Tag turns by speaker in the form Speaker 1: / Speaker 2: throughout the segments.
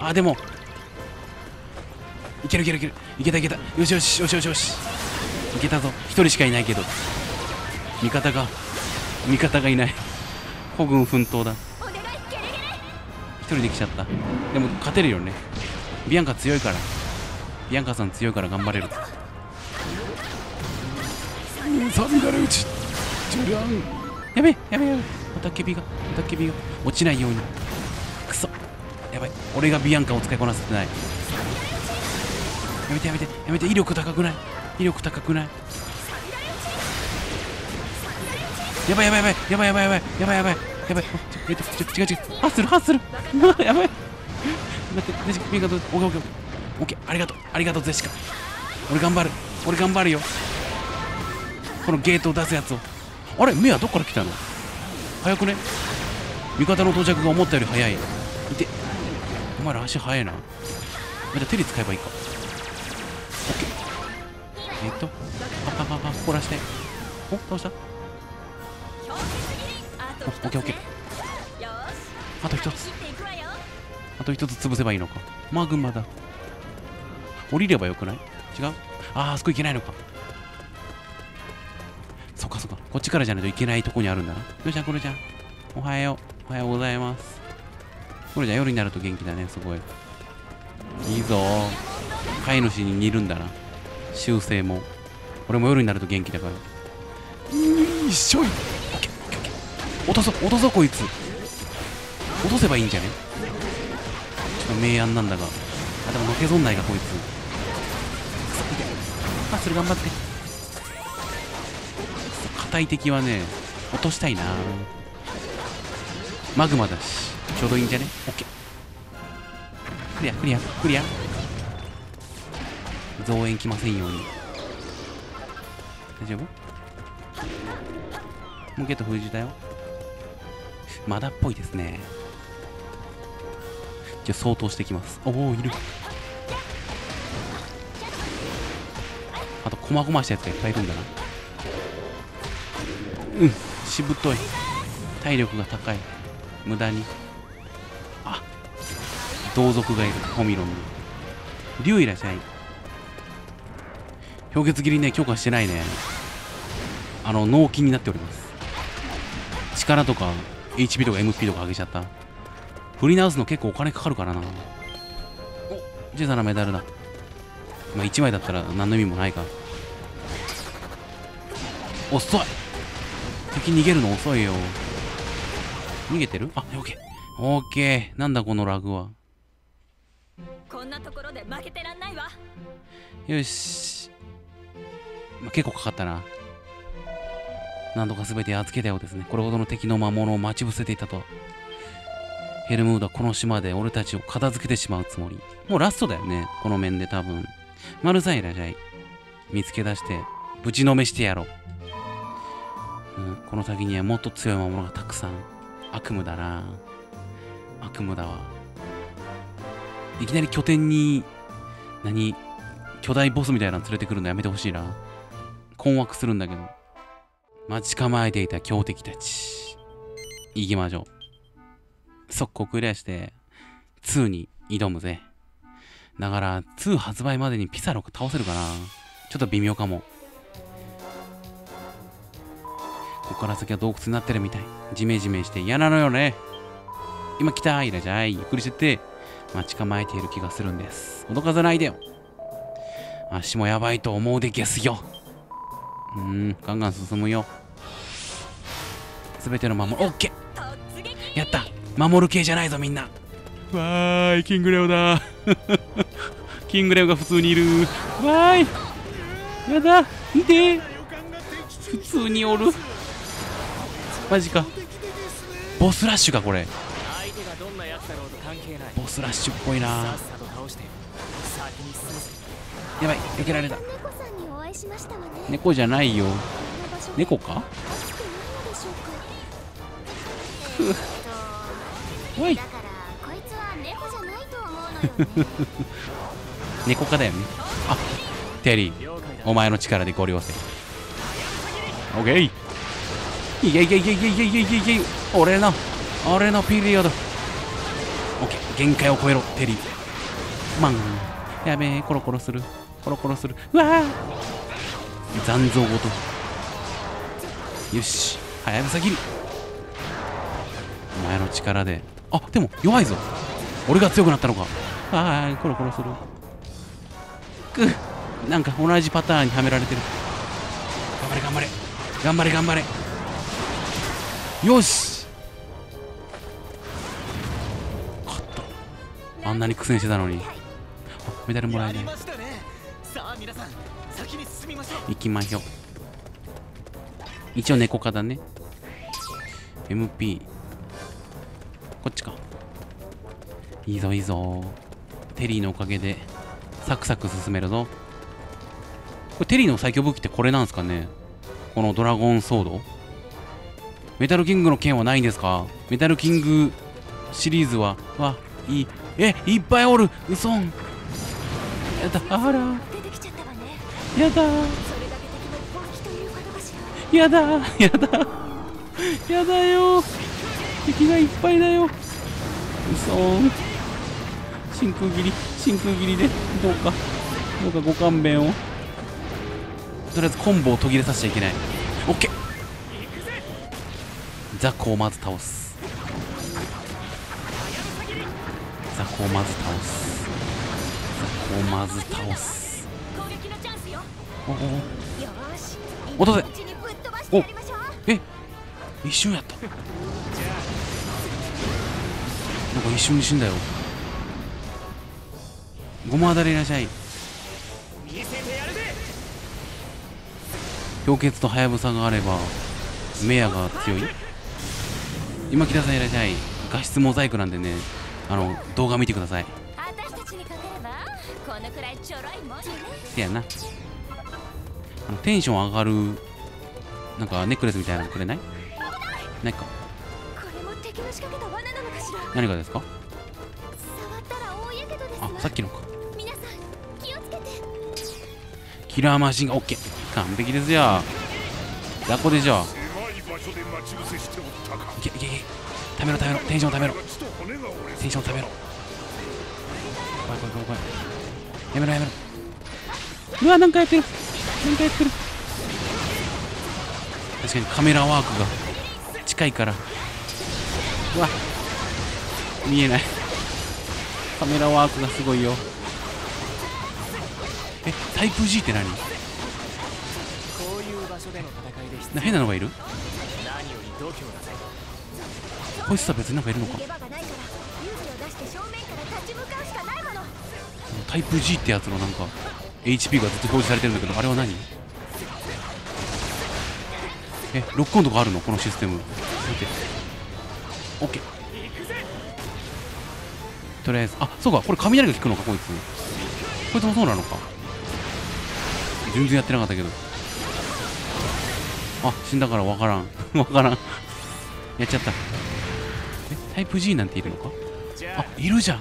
Speaker 1: あでも。いけるいけるいける。いけたいけた。よしよしよしよしよし。いけたぞ。一人しかいないけど。味方が。味方がいない。孤軍奮闘だ。
Speaker 2: お願いゲレゲレ
Speaker 1: 一人で来ちゃった。でも勝てるよね。ビアンカ強いから。ビアンカさん強いから頑張れる。さみだれ打ちジャラン。やべやべやべ。またケビがまたケビが。落ちないように。くそやばい。俺がビアンカを使いこなせてない。やめてやめてやめて。威力高くない？威力高くない？やばいやばいやばい。やばいやばいやばい。やばいやばい。やばい。ちょちょちょ違う違うハッスルハッスル。やばい。待ってゼシカありがとうオッケーオッケー。オッケー。ありがとう。ありがとうゼシカ。俺頑張る。俺頑張るよ。このゲートを出すやつを。あれ？目はどっから来たの？早くね？味方の到着が思ったより早い。いて。お前ら足早いな。じゃ手に使えばいいか。えっとはははは凝らして。おどうした。おオッケーオッケー。あと一つ。あと一つ潰せばいいのか。マグマだ。降りればよくない？違う？ああそこ行けないのか。そっかそっか。こっちからじゃないといけないとこにあるんだな。よっしゃこれちゃんおはよう。おはようございます。これじゃ夜になると元気だねすごい。いいぞ。飼い主に似るんだな。習性も。俺も夜になると元気だから。一緒いオッケーオッケーオッケー落とそう落とそうこいつ。落とせばいいんじゃね？ちょっと明暗なんだが。あでものけぞんないかこいつ。あそれ頑張って。硬い敵はね落としたいな。マグマだし。ちょうどいいんじゃね？オッケー。クリアクリアクリア。増援きませんように。大丈夫？もうゲット封じたよ。まだっぽいですね。じゃあ相当してきます。おおいる。あと細々したやつがいっぱいいるんだな。うんしぶとい。体力が高い。無駄に。同族がいるホミロンに。竜いらっしゃい。氷結切りね強化してないね。あの脳筋になっております。力とか HP とか MP とか上げちゃった。振り直すの結構お金かかるからな。お小さなメダルだ。まあ1枚だったら何の意味もないか。遅い。敵逃げるの遅いよ。逃げてる？あオッケーオッケーなんだこのラグは。
Speaker 2: こんなところで負けてらんないわ。
Speaker 1: よし、まあ、結構かかったな。なんとか全てやっつけたようですね。これほどの敵の魔物を待ち伏せていたと。ヘルムードはこの島で俺たちを片付けてしまうつもり。もうラストだよね。この面で多分。マルサイラじゃい。見つけ出してぶちのめしてやろう、うん、この先にはもっと強い魔物がたくさん。悪夢だな。悪夢だわ。いきなり拠点に何巨大ボスみたいなの連れてくるのやめてほしいな。困惑するんだけど。待ち構えていた強敵たち。行きましょう。速攻クリアして2に挑むぜ。だから2発売までにピサロが倒せるかな。ちょっと微妙かも。ここから先は洞窟になってるみたい。ジメジメして嫌なのよね。今来たいらじゃい。ゆっくりしてって。待ち構えている気がするんです。脅かさないでよ。足もやばいと思うでゲスよ。うんガンガン進むよ。すべての守る。オッケー。やった。守る系じゃないぞみんな。わーいキングレオだ。キングレオが普通にいる。わーい。やだ。見て。普通におる。マジか。ボスラッシュかこれ。
Speaker 3: 相手がどんな奴だろうと
Speaker 1: ボスラッシュっぽいな。やばい避けられた。
Speaker 2: 猫
Speaker 1: じゃないよ。猫か？
Speaker 2: く
Speaker 1: おい。
Speaker 2: 猫
Speaker 1: かだよね。あテリーお前の力でゴリ押せオッケー。いけいけいけいけいけいけいけ。俺の俺のピリオド。限界を超えろテリー。マン。やべえコロコロする。コロコロする。うわー。残像ごと。よし。はやぶさ切りお前の力で。あでも弱いぞ。俺が強くなったのか。ああコロコロする。くなんか同じパターンにはめられてる。頑張れ頑張れ。頑張れ頑張れ。よし。んなに苦戦してたのに。メダルもらえない。
Speaker 3: ねさあ皆さん先に進みましょう
Speaker 1: 行きましょう。一応猫科だね MP こっちか。いいぞいいぞ。テリーのおかげでサクサク進めるぞ。これテリーの最強武器ってこれなんですかね？このドラゴンソード。メタルキングの剣はないんですか？メタルキングシリーズはわいい。えいっぱいおる。うそん。やだ。あらやだ。やだ。やだ。やだよ。敵がいっぱいだよ。うそ真空切り。真空切りで。どうか。どうかご勘弁を。とりあえずコンボを途切れさせちゃいけない。オッケー。ザコをまず倒すザコをまず倒す。ザコをまず倒す。おおお
Speaker 2: よーし
Speaker 1: 落とせ
Speaker 2: 今のうちにぶっ飛ばしてやりましょう。
Speaker 1: え一瞬やった。なんか一瞬に死んだよ。ごまだれいらっしゃい。氷結とはやぶさがあればメヤが強い。今木田さんいらっしゃい。画質モザイクなんでねあの動画見てください。
Speaker 2: 私たちに勝てればこのくらいちょろいもんね。
Speaker 1: せやな。あのテンション上がるなんかネックレスみたいなのくれない？ないか。
Speaker 2: これも敵の仕掛けた罠なのかしら？
Speaker 1: 何がですか？
Speaker 2: 触ったら大やけどです
Speaker 1: あさっきのか。
Speaker 2: 皆さん気をつけて。
Speaker 1: キラーマシンが OK 完璧ですよ雑魚でしょ
Speaker 4: い
Speaker 1: けいけいけためろためろテンションためろ。テンションためろ。怖い怖い怖い怖いやめろやめろ。うわなんかやってる。なんかやってる。確かにカメラワークが近いから。うわ見えない。カメラワークがすごいよ。えタイプ G って何？
Speaker 3: こういう場所での戦いで
Speaker 1: 変なのがいる？
Speaker 3: 何より度胸だぜ
Speaker 1: こいつは別になんかいるのか。タイプ G ってやつのなんか HP がずっと表示されてるんだけどあれは何？えロックオンとかあるの？このシステム。見て。OK とりあえずあそうか。これ雷が効くのかこいつ。こいつもそうなのか。全然やってなかったけど。あ死んだからわからん。わからん。やっちゃった。タイプ G なんているのか？あいるじゃん。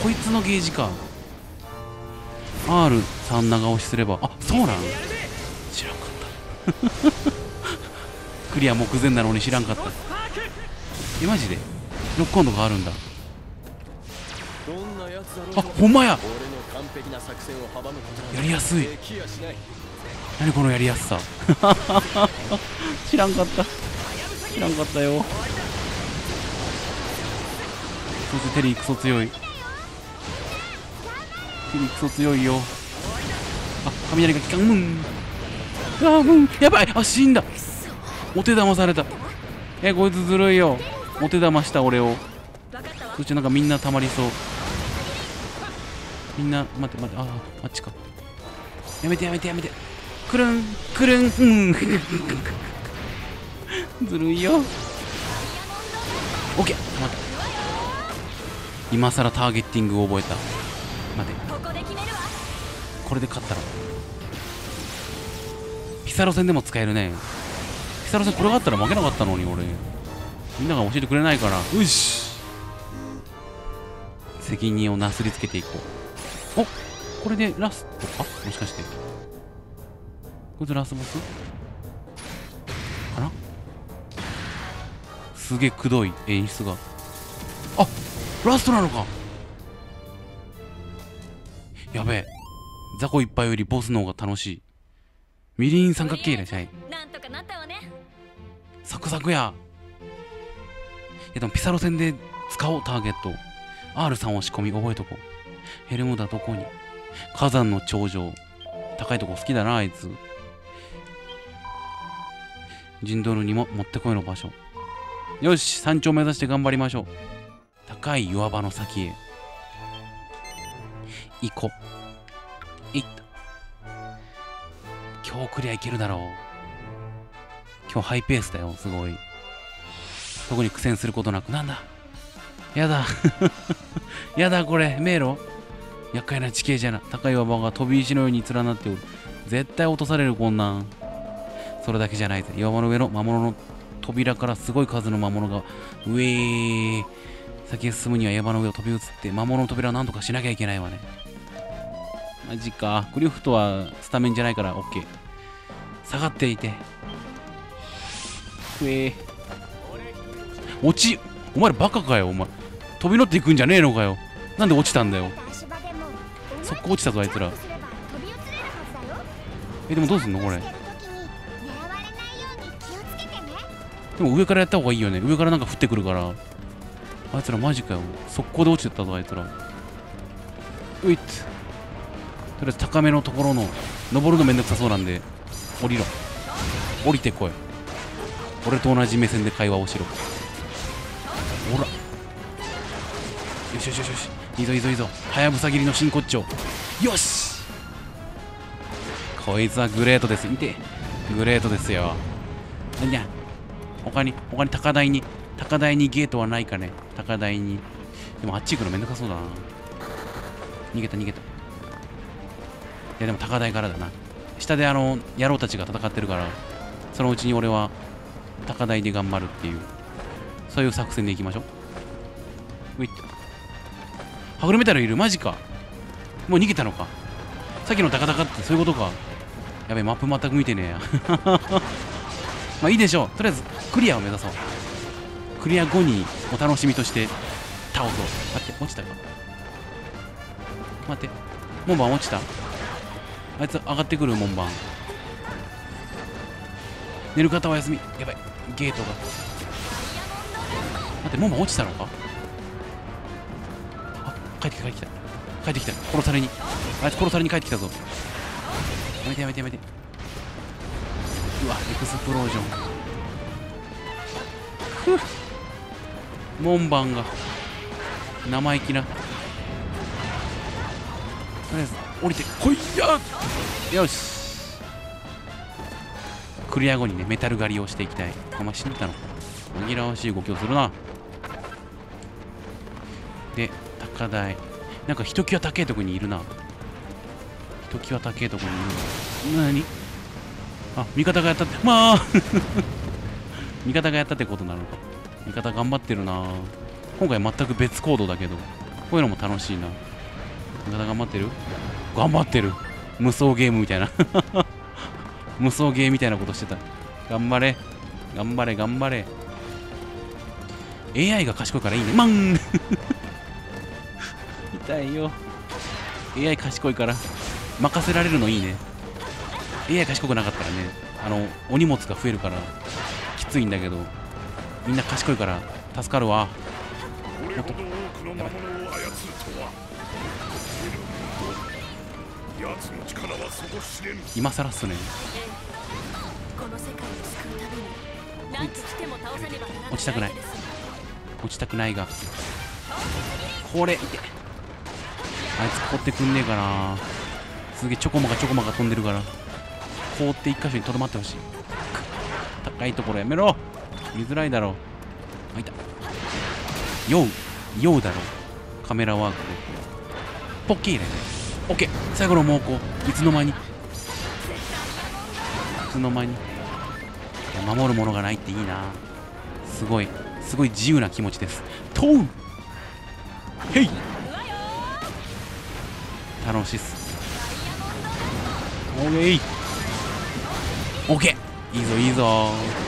Speaker 1: こいつのゲージか。R3 長押しすれば。あそうなん？知らんかった。クリア目前なのに知らんかった。えマジで？ロックオンとかあるんだ。あほんまや！やりやすい。何このやりやすさ。知らんかった知らんかったよ。そしてテリークソ強い。テリークソ強いよ。あ雷が効かんうん。あうん。やばい。あ死んだ。お手玉された。えこいつずるいよ。お手玉した俺を。そしてなんかみんなたまりそう。みんな待って待って。あああっちか。やめてやめてやめて。くるんくるん。うん。ずるいよ。オッケー。待って。今さらターゲッティングを覚えた。待て。
Speaker 2: こ
Speaker 1: れで勝ったら。ピサロ戦でも使えるね。ピサロ戦これがあったら負けなかったのに俺。みんなが教えてくれないから。よし。責任をなすりつけていこう。おこれでラスト。かもしかして。こいつラスボス？すげえくどい演出が。あラストなのか。やべえ。雑魚いっぱいよりボスの方が楽しい。みりん三角形いらっしゃい。
Speaker 2: なんとかなったわね。
Speaker 1: サクサクや。いやでもピサロ戦で使おうターゲット。R3 押し込み覚えとこう。ヘルムダどこに。火山の頂上。高いとこ好きだなあいつ。ジンドルにももってこいの場所よし山頂目指して頑張りましょう。高い岩場の先へ。行こう。いった。今日クリアいけるだろう。今日ハイペースだよすごい。特に苦戦することなく。なんだ？やだ。やだこれ。迷路？厄介な地形じゃな高い岩場が飛び石のように連なっておる。絶対落とされるこんなん。それだけじゃないぜ。岩場の上の魔物の扉からすごい数の魔物が上へ先へ進むには岩場の上を飛び移って魔物の扉を何とかしなきゃいけないわね。マジかクリフトはスタメンじゃないから OK 下がっていて。くえ落ちお前らバカかよお前。飛び乗っていくんじゃねえのかよ。なんで落ちたんだよ。速攻落ちたぞあいつら。えでもどうすんのこれ。でも上からやった方がいいよね。上からなんか降ってくるから。あいつらマジかよ。速攻で落ちてったぞあいつら。ういっとりあえず高めのところの登るのめんどくさそうなんで降りろ。降りてこい。俺と同じ目線で会話をしろ。ほら。よしよしよしよし。いいぞいいぞいいぞ。はやぶさ切りの真骨頂。よし。こいつはグレートです。見て。グレートですよ。なんじゃ。他に他に高台に高台にゲートはないかね。高台に。でもあっち行くのめんどくさそうだな。逃げた逃げた。いやでも高台からだな。下であの野郎たちが戦ってるからそのうちに俺は高台で頑張るっていうそういう作戦でいきましょう。ういっはぐれメタルいる？マジか。もう逃げたのか。さっきのタカタカってそういうことか。やべえマップ全く見てねえや。まあいいでしょう。とりあえずクリアを目指そう。クリア後にお楽しみとして倒そう。待って落ちたか。待って。門番落ちた。あいつ上がってくる門番。寝る方は休み。やばい。ゲートが。待って門番落ちたのか？あ帰ってきた帰ってきた。帰ってきた。殺されに。あいつ殺されに帰ってきたぞ。やめてやめてやめて。うわエクスプロージョン。ふ門番が。生意気な。とりあえず降りてこいや。よし。クリア後にねメタル狩りをしていきたい。お前死んでたの。紛らわしい動きをするな。で高台。なんかひときわ高いとこにいるな。ひときわ高いとこにいる。な何？あ味方がやったって。まあ。味方がやったってことなのか。味方頑張ってるな。今回全く別行動だけど。こういうのも楽しいな。味方頑張ってる？頑張ってる。無双ゲームみたいな。無双ゲーみたいなことしてた。頑張れ。頑張れ頑張れ。AI が賢いからいいね。マン。痛いよ。AI 賢いから。任せられるのいいね。AI 賢くなかったらねあのお荷物が増えるからきついんだけどみんな賢いから助かるわ。
Speaker 4: これほど多くの魔物を操るとは
Speaker 1: 今更っすね。落ちたくない。落ちたくないが。これいてあいつ凍ってくんねえかなすげえちょこまかちょこまか飛んでるから。凍って一箇所にとどまってほしい。高いところやめろ。見づらいだろあいた。酔う。酔うだろカメラワークでポッキー入れて。オッケー。最後の猛攻。いつの間に。いつの間に。守るものがないっていいな。すごい。すごい自由な気持ちです。とうへい楽しいっす。オーケーオーケーいいぞいいぞ。